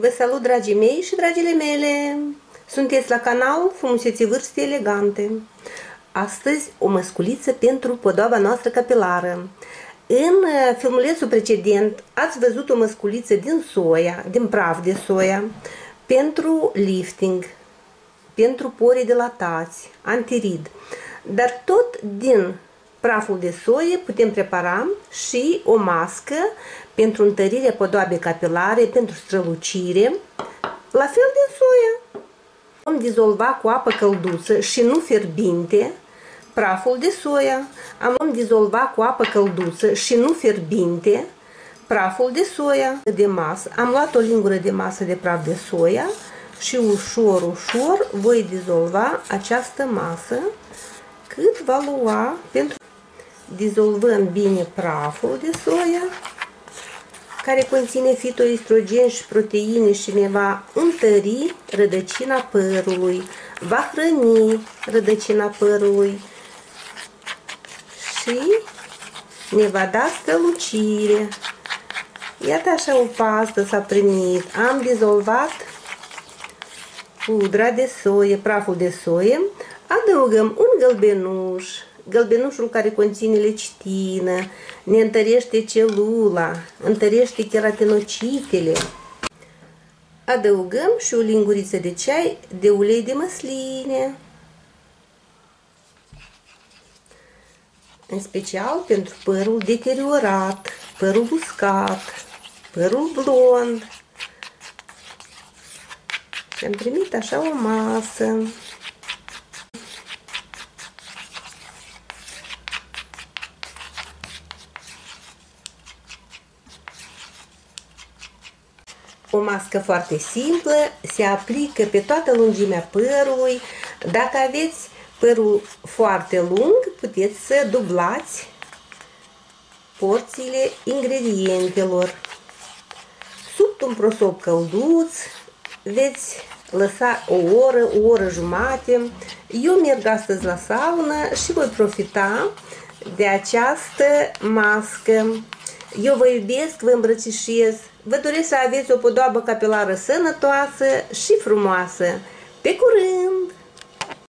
Vă salut, dragii mei și dragile mele! Sunteți la canal Frumuseții Vârste Elegante. Astăzi o măsculiță pentru podoaba noastră capilară. În uh, filmulețul precedent ați văzut o măsculiță din soia, din praf de soia, pentru lifting, pentru porii dilatați, antirid. Dar tot din praful de soie putem prepara și o mască pentru întărirea podoabei capilare, pentru strălucire, la fel de soia. Vom dizolva cu apă călduță și nu fierbinte praful de soia. Am dizolva cu apă călduță și nu fierbinte praful de soia de masă. Am luat o lingură de masă de praf de soia și ușor, ușor voi dizolva această masă cât va lua pentru dizolvăm bine praful de soia care conține fitoestrogen și proteine și ne va întări rădăcina părului, va hrăni rădăcina părului și ne va da strălucire. Iată așa o pastă s-a primit. Am dizolvat pudra de soie, praful de soie, adăugăm un gălbenuș, gălbenușul care conține lecitină, ne întărește celula, întărește keratinocitele. Adăugăm și o linguriță de ceai de ulei de măsline. În special pentru părul deteriorat, părul uscat, părul blond. Și am primit așa o masă. O mască foarte simplă, se aplică pe toată lungimea părului. Dacă aveți părul foarte lung, puteți să dublați porțiile ingredientelor. Sub un prosop călduț veți lăsa o oră, o oră jumate. Eu merg astăzi la saună și voi profita de această mască. Eu vă iubesc, vă îmbrățișez Vă doresc să aveți o podoabă capilară sănătoasă și frumoasă. Pe curând!